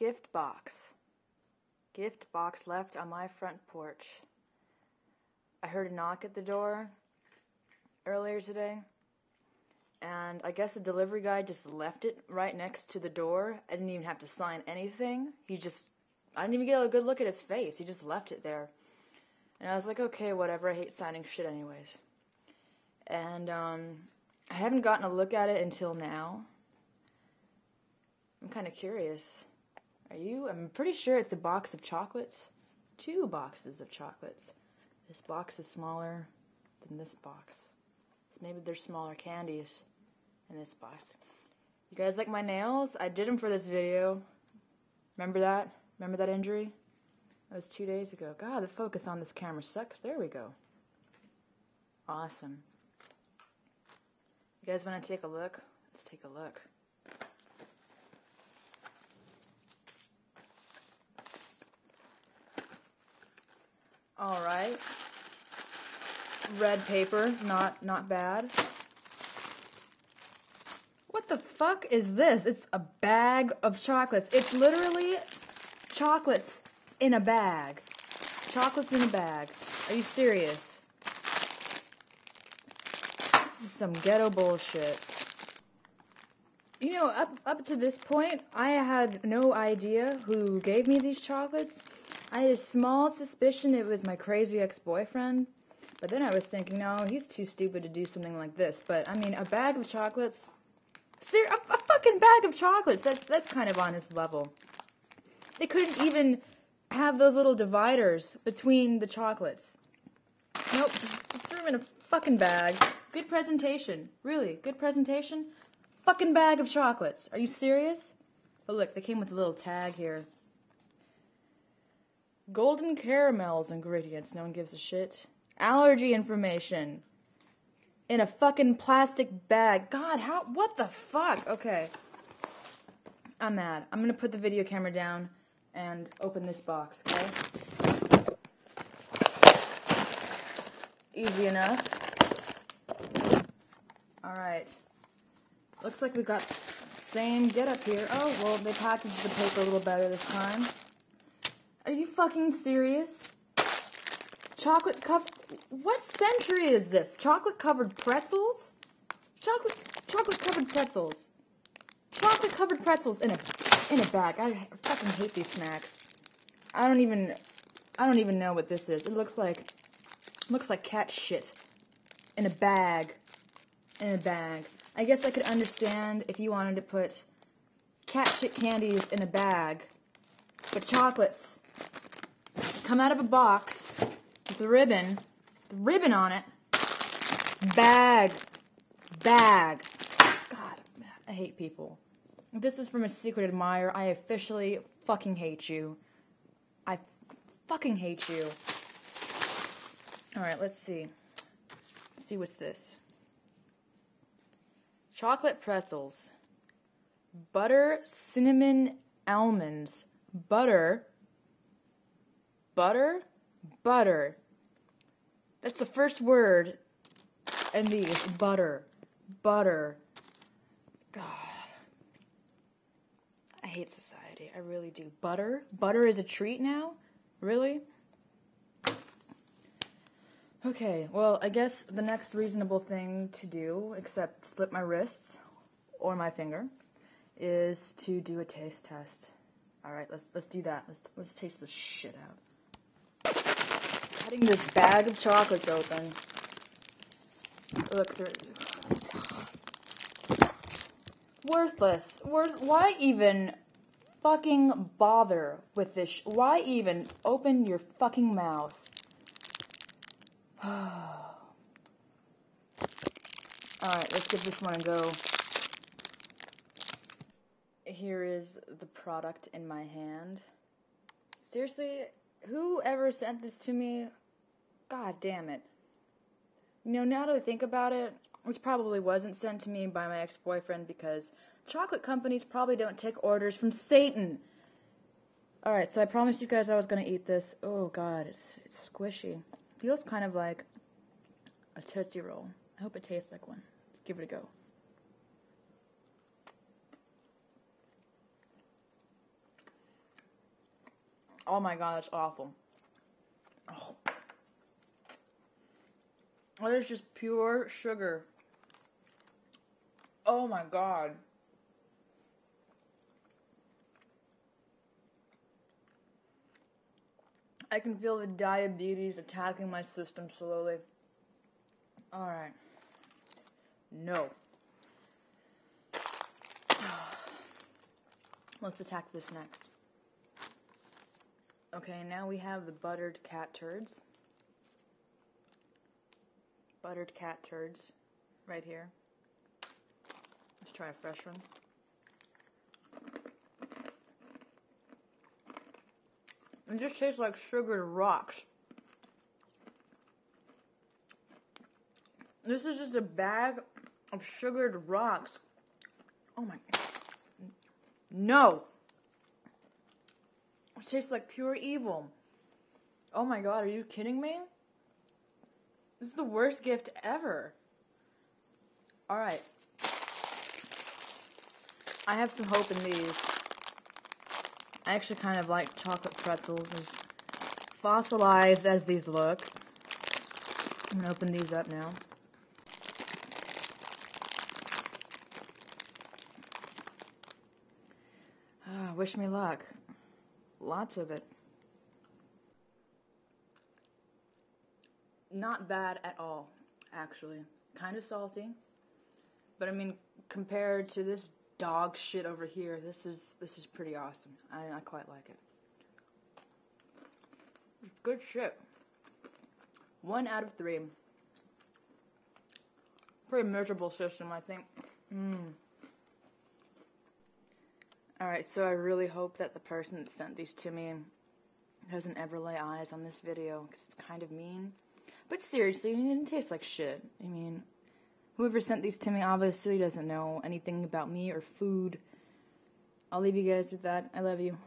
Gift box. Gift box left on my front porch. I heard a knock at the door earlier today, and I guess the delivery guy just left it right next to the door. I didn't even have to sign anything. He just, I didn't even get a good look at his face. He just left it there. And I was like, okay, whatever. I hate signing shit anyways. And um, I haven't gotten a look at it until now. I'm kind of curious. Are you? I'm pretty sure it's a box of chocolates. Two boxes of chocolates. This box is smaller than this box. So maybe there's smaller candies in this box. You guys like my nails? I did them for this video. Remember that? Remember that injury? That was two days ago. God, the focus on this camera sucks. There we go. Awesome. You guys want to take a look? Let's take a look. All right. Red paper, not not bad. What the fuck is this? It's a bag of chocolates. It's literally chocolates in a bag. Chocolates in a bag. Are you serious? This is some ghetto bullshit. You know, up up to this point, I had no idea who gave me these chocolates. I had a small suspicion it was my crazy ex-boyfriend, but then I was thinking, no, he's too stupid to do something like this. But I mean, a bag of chocolates, ser- a, a fucking bag of chocolates. That's that's kind of on his level. They couldn't even have those little dividers between the chocolates. Nope, just, just threw them in a fucking bag. Good presentation, really good presentation. Fucking bag of chocolates. Are you serious? But look, they came with a little tag here. Golden caramels ingredients, no one gives a shit. Allergy information. In a fucking plastic bag. God, how what the fuck? Okay. I'm mad. I'm gonna put the video camera down and open this box, okay? Easy enough. Alright. Looks like we got same get up here. Oh, well, they packaged the paper a little better this time. Are you fucking serious? Chocolate cup. What century is this? Chocolate covered pretzels? Chocolate chocolate covered pretzels. Chocolate covered pretzels in a in a bag. I fucking hate these snacks. I don't even I don't even know what this is. It looks like looks like cat shit in a bag. In a bag. I guess I could understand if you wanted to put cat shit candies in a bag, but chocolates come out of a box with the ribbon, the ribbon on it. Bag, bag. God, I hate people. This is from a secret admirer, I officially fucking hate you. I fucking hate you. All right, let's see. Let's see what's this. Chocolate pretzels. Butter, cinnamon, almonds. Butter. Butter? Butter. That's the first word in these. Butter. Butter. God. I hate society. I really do. Butter? Butter is a treat now? Really? Okay, well, I guess the next reasonable thing to do, except slip my wrists or my finger, is to do a taste test. All right, let's let's do that. Let's let's taste this shit out. Cutting this bag of chocolates open. Look, worthless. Worth. Why even fucking bother with this? Why even open your fucking mouth? Alright, let's give this one a go. Here is the product in my hand. Seriously, whoever sent this to me, god damn it. You know, now that I think about it, this probably wasn't sent to me by my ex boyfriend because chocolate companies probably don't take orders from Satan. Alright, so I promised you guys I was gonna eat this. Oh god, it's, it's squishy. Feels kind of like a Tootsie Roll. I hope it tastes like one. Let's give it a go. Oh my god, that's awful. Oh. Oh, there's just pure sugar. Oh my god. I can feel the diabetes attacking my system slowly. Alright. No. Let's attack this next. Okay, now we have the buttered cat turds. Buttered cat turds right here. Let's try a fresh one. It just tastes like sugared rocks. This is just a bag of sugared rocks. Oh my. No! It tastes like pure evil. Oh my god, are you kidding me? This is the worst gift ever. Alright. I have some hope in these. I actually kind of like chocolate pretzels, as fossilized as these look. I'm gonna open these up now. Ah, wish me luck. Lots of it. Not bad at all, actually. Kind of salty. But I mean, compared to this dog shit over here, this is this is pretty awesome. I, I quite like it. Good shit. One out of three. Pretty miserable system, I think. Mmm. Alright, so I really hope that the person that sent these to me doesn't ever lay eyes on this video, because it's kind of mean. But seriously, I mean, it tastes like shit. I mean, whoever sent these to me obviously doesn't know anything about me or food. I'll leave you guys with that. I love you.